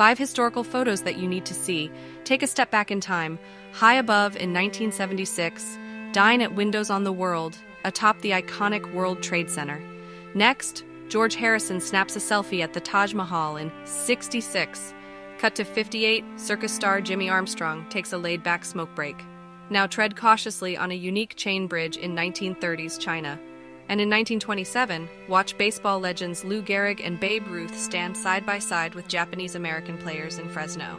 Five historical photos that you need to see. Take a step back in time. High above in 1976, dine at Windows on the World, atop the iconic World Trade Center. Next, George Harrison snaps a selfie at the Taj Mahal in 66. Cut to 58, circus star Jimmy Armstrong takes a laid back smoke break. Now tread cautiously on a unique chain bridge in 1930s China. And in 1927, watch baseball legends Lou Gehrig and Babe Ruth stand side by side with Japanese American players in Fresno.